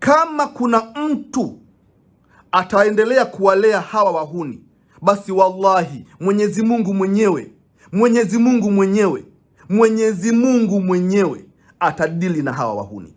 kama kuna mtu ataendelea kuwalea hawa wahuni, basi wallahi Mwenyezi Mungu mwenyewe Mwenyezi Mungu mwenyewe Mwenyezi Mungu mwenyewe atadili na hawa wahuni.